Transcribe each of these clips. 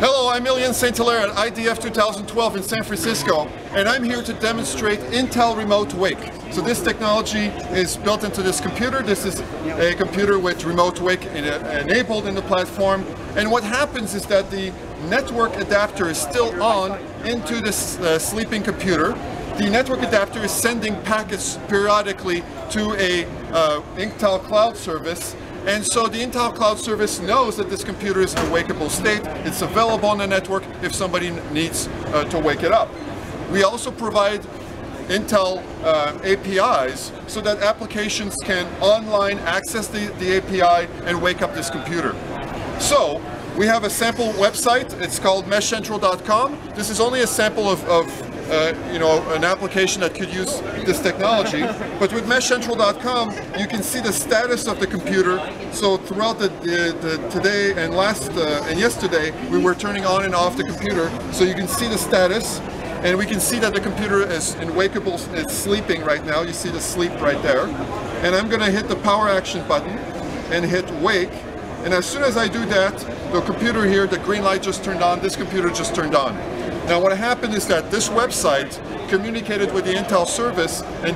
Hello, I'm Ylian St. Hilaire at IDF 2012 in San Francisco, and I'm here to demonstrate Intel Remote Wake. So this technology is built into this computer. This is a computer with Remote Wake enabled in the platform. And what happens is that the network adapter is still on into this uh, sleeping computer. The network adapter is sending packets periodically to a uh, Intel cloud service and so the Intel Cloud Service knows that this computer is in a wakeable state. It's available on the network if somebody needs uh, to wake it up. We also provide Intel uh, APIs so that applications can online access the, the API and wake up this computer. So we have a sample website. It's called meshcentral.com. This is only a sample of, of uh, you know, an application that could use this technology. But with meshcentral.com, you can see the status of the computer. So throughout the, the, the today and last uh, and yesterday, we were turning on and off the computer. So you can see the status. And we can see that the computer is in wakeable, it's sleeping right now. You see the sleep right there. And I'm gonna hit the power action button and hit wake. And as soon as I do that, the computer here, the green light just turned on, this computer just turned on. Now what happened is that this website communicated with the Intel service and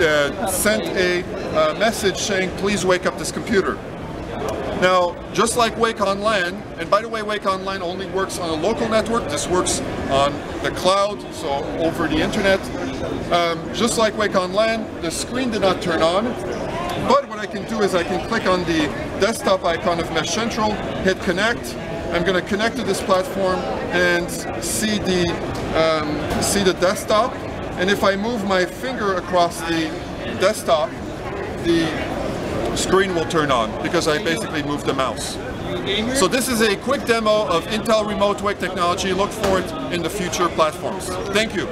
uh, sent a uh, message saying, please wake up this computer. Now, just like Wake on LAN, and by the way, Wake on LAN only works on a local network. This works on the cloud, so over the internet. Um, just like Wake on LAN, the screen did not turn on. But what I can do is I can click on the desktop icon of Mesh Central, hit connect, I'm going to connect to this platform and see the um, see the desktop. And if I move my finger across the desktop, the screen will turn on because I basically moved the mouse. So this is a quick demo of Intel Remote Wake technology. Look for it in the future platforms. Thank you.